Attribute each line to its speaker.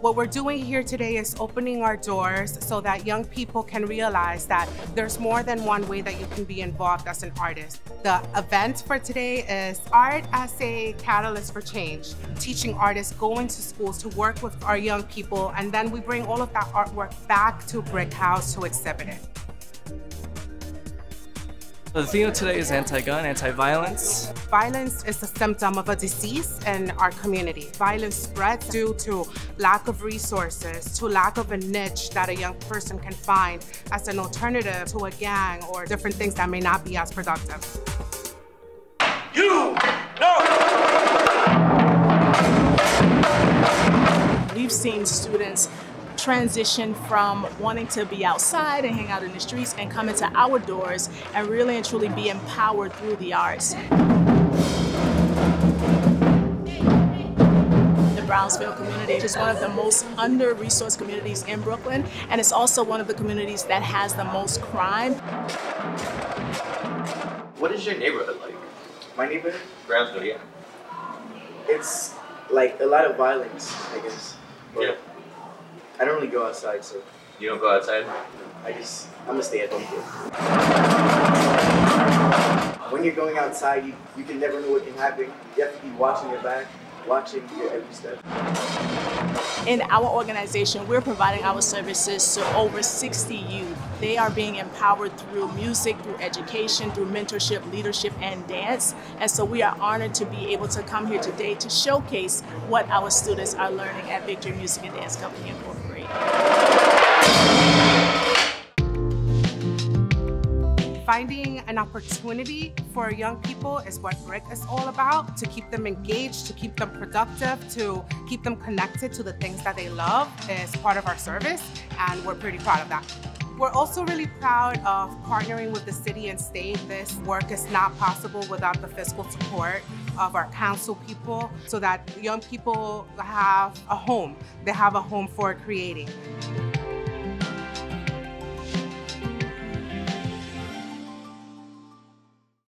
Speaker 1: What we're doing here today is opening our doors so that young people can realize that there's more than one way that you can be involved as an artist. The event for today is Art as a Catalyst for Change, teaching artists going to schools to work with our young people, and then we bring all of that artwork back to BRIC House to exhibit it.
Speaker 2: The theme of today is anti-gun, anti-violence.
Speaker 1: Violence is a symptom of a disease in our community. Violence spreads due to lack of resources, to lack of a niche that a young person can find as an alternative to a gang or different things that may not be as productive.
Speaker 3: You know.
Speaker 4: We've seen students transition from wanting to be outside and hang out in the streets and come into our doors and really and truly be empowered through the arts. The Brownsville community is one of the most under-resourced communities in Brooklyn, and it's also one of the communities that has the most crime.
Speaker 5: What is your neighborhood like?
Speaker 6: My neighborhood?
Speaker 5: Brownsville, yeah.
Speaker 6: It's like a lot of violence, I guess. But
Speaker 5: Yeah.
Speaker 6: I don't really go outside, so
Speaker 5: You don't go outside?
Speaker 6: I just I'm gonna stay at home kid. When you're going outside, you, you can never know what can happen. You have to be watching your back, watching your every step.
Speaker 4: In our organization, we're providing our services to over 60 youth. They are being empowered through music, through education, through mentorship, leadership, and dance. And so we are honored to be able to come here today to showcase what our students are learning at Victory Music and Dance Company Incorporated.
Speaker 1: Finding an opportunity for young people is what BRIC is all about, to keep them engaged, to keep them productive, to keep them connected to the things that they love is part of our service, and we're pretty proud of that. We're also really proud of partnering with the city and state. This work is not possible without the fiscal support of our council people so that young people have a home. They have a home for creating.